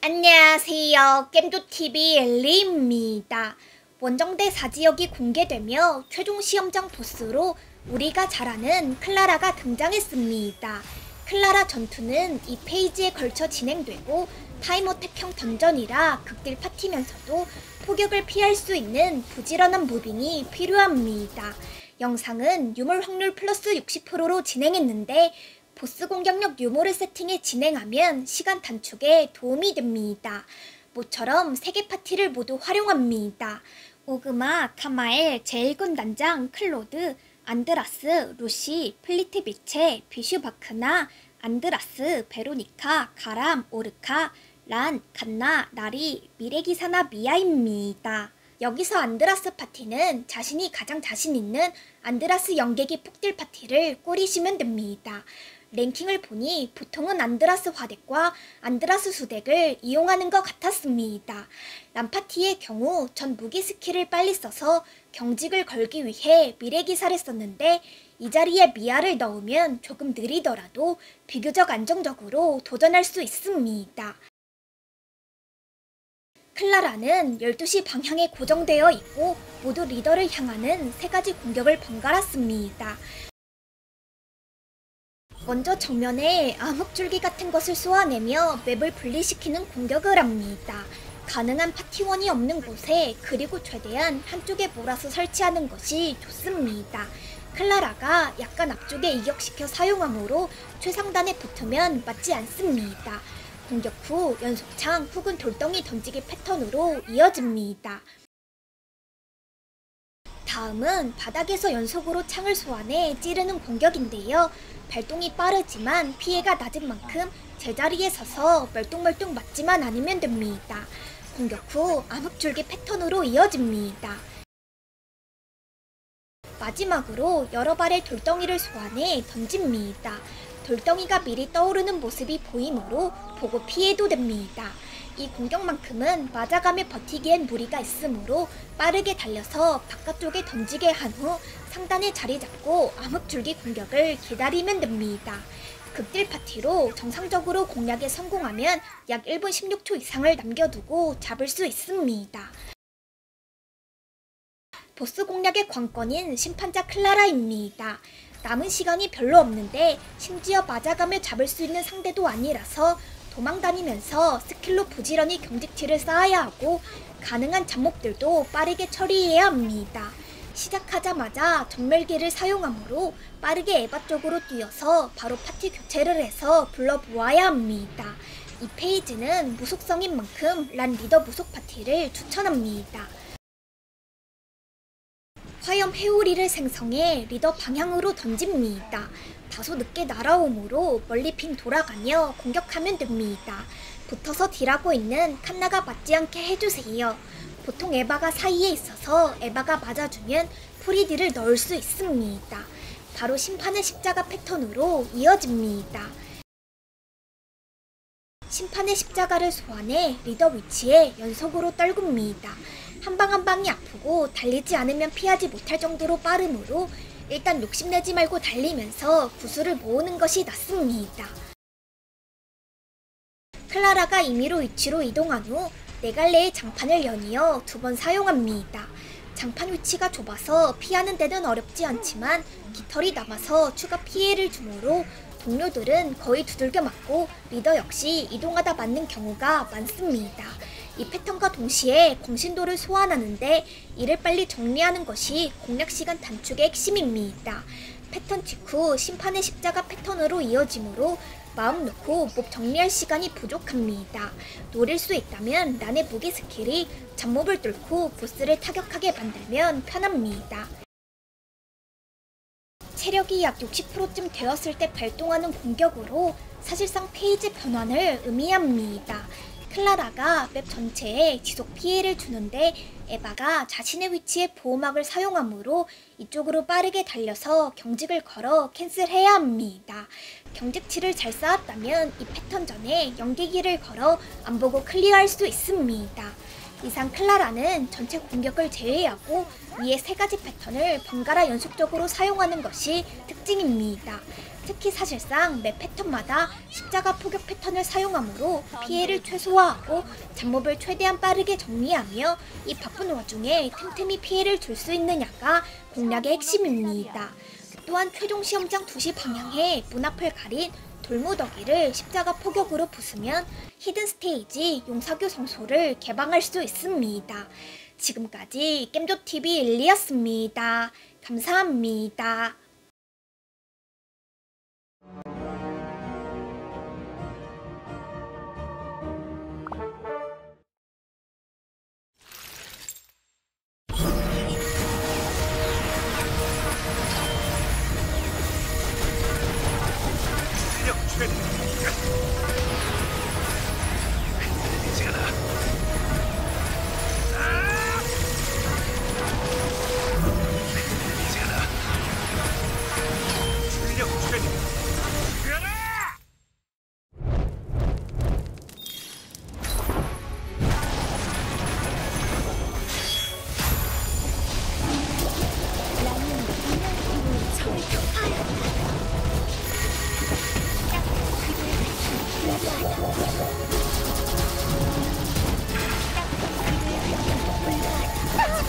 안녕하세요. 겜조TV 엘리입니다. 원정대 4지역이 공개되며 최종 시험장 보스로 우리가 잘 아는 클라라가 등장했습니다. 클라라 전투는 이 phase에 걸쳐 진행되고 time attack형 dungeon이라 극딜 파티면서도 포격을 피할 수 있는 부지런한 moving이 필요합니다. 영상은 유물 확률 플러스 60%로 진행했는데 보스 공격력 유물을 세팅해 진행하면 시간 단축에 도움이 됩니다. 모처럼 3개 파티를 모두 활용합니다. 오그마, 카마엘, 제일군 단장, 클로드, 안드라스, 루시, 플리트비체, 비슈바크나, 안드라스, 베로니카, 가람, 오르카, 란, 칸나, 나리, 미래기사나 미아입니다. 여기서 안드라스 파티는 자신이 가장 자신 있는 안드라스 연계기 폭딜 파티를 꾸리시면 됩니다. 랭킹을 보니 보통은 안드라스 화덱과 안드라스 수덱을 이용하는 것 같았습니다. 란 파티의 경우 전 무기 스킬을 빨리 써서 경직을 걸기 위해 미래 기사를 썼는데 이 자리에 미아를 넣으면 조금 느리더라도 비교적 안정적으로 도전할 수 있습니다. 클라라는 12시 방향에 고정되어 있고 모두 리더를 향하는 세 가지 공격을 번갈았습니다. 먼저 정면에 암흑줄기 같은 것을 쏘아내며 맵을 분리시키는 공격을 합니다. 가능한 파티원이 없는 곳에 그리고 최대한 한쪽에 몰아서 설치하는 것이 좋습니다. 클라라가 약간 앞쪽에 이격시켜 사용하므로 최상단에 붙으면 맞지 않습니다. 공격 후 연속창 혹은 돌덩이 던지기 패턴으로 이어집니다. 다음은 바닥에서 연속으로 창을 소환해 찌르는 공격인데요. 발동이 빠르지만 피해가 낮은 만큼 제자리에 서서 멀뚱멀뚱 맞지만 않으면 됩니다. 공격 후 암흑줄기 패턴으로 이어집니다. 마지막으로 여러 발의 돌덩이를 소환해 던집니다. 돌덩이가 미리 떠오르는 모습이 보이므로 보고 피해도 됩니다. 이 공격만큼은 맞아가며 버티기엔 무리가 있으므로 빠르게 달려서 바깥쪽에 던지게 한 후 상단에 자리 잡고 암흑줄기 공격을 기다리면 됩니다. 극딜 파티로 정상적으로 공략에 성공하면 약 1분 16초 이상을 남겨두고 잡을 수 있습니다. 보스 공략의 관건인 심판자 클라라입니다. 남은 시간이 별로 없는데 심지어 맞아가며 잡을 수 있는 상대도 아니라서 도망다니면서 스킬로 부지런히 경직치를 쌓아야 하고 가능한 잡몹들도 빠르게 처리해야 합니다. 시작하자마자 전멸기를 사용하므로 빠르게 에바 쪽으로 뛰어서 바로 파티 교체를 해서 불러보아야 합니다. 이 phase는 무속성인 만큼 란 리더 무속 파티를 추천합니다. 화염 회오리를 생성해 리더 방향으로 던집니다. 다소 늦게 날아오므로 멀리 빙 돌아가며 공격하면 됩니다. 붙어서 딜하고 있는 칸나가 맞지 않게 해주세요. 보통 에바가 사이에 있어서 에바가 맞아주면 free딜을 넣을 수 있습니다. 바로 심판의 십자가 패턴으로 이어집니다. 심판의 십자가를 소환해 리더 위치에 연속으로 떨굽니다. 한 방 한 방이 아프고 달리지 않으면 피하지 못할 정도로 빠르므로 일단 욕심내지 말고 달리면서 구슬을 모으는 것이 낫습니다. 클라라가 임의로 위치로 이동한 후 네 갈래의 장판을 연이어 두 번 사용합니다. 장판 위치가 좁아서 피하는 데는 어렵지 않지만 깃털이 남아서 추가 피해를 주므로 동료들은 거의 두들겨 맞고 리더 역시 이동하다 맞는 경우가 많습니다. 이 패턴과 동시에 광신도를 소환하는데 이를 빨리 정리하는 것이 공략 시간 단축의 핵심입니다. 패턴 직후 심판의 십자가 패턴으로 이어지므로 마음 놓고 몹 정리할 시간이 부족합니다. 노릴 수 있다면 란의 무기 스킬이 잡몹을 뚫고 보스를 타격하게 만들면 편합니다. 체력이 약 60%쯤 되었을 때 발동하는 공격으로 사실상 phase 변환을 의미합니다. 클라라가 맵 전체에 지속 피해를 주는데 에바가 자신의 위치에 보호막을 사용하므로 이쪽으로 빠르게 달려서 경직을 걸어 cancel해야 합니다. 경직치를 잘 쌓았다면 이 패턴 전에 연계기를 걸어 안 보고 클리어할 수 있습니다. 이상 클라라는 전체 공격을 제외하고 위에 세 가지 패턴을 번갈아 연속적으로 사용하는 것이 특징입니다. 특히 사실상 매 패턴마다 십자가 포격 패턴을 사용하므로 피해를 최소화하고 잡몹을 최대한 빠르게 정리하며 이 바쁜 와중에 틈틈이 피해를 줄 수 있느냐가 공략의 핵심입니다. 또한 최종 시험장 2시 방향에 문 앞을 가린 돌무더기를 십자가 포격으로 부수면 히든 스테이지 용사교 성소를 개방할 수 있습니다. 지금까지 겜조TV 일리였습니다. 감사합니다.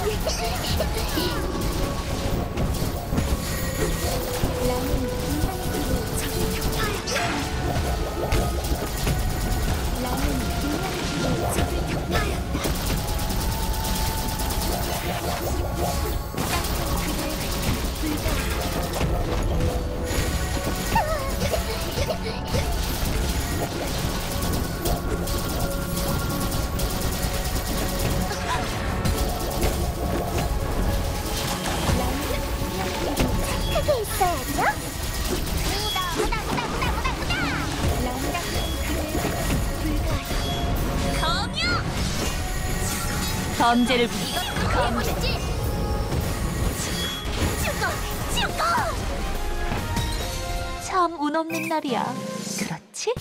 Ha ha ha ha! 범죄를 이것도 해보시지. 죽어 죽어. 참 운 없는 날이야. 그렇지?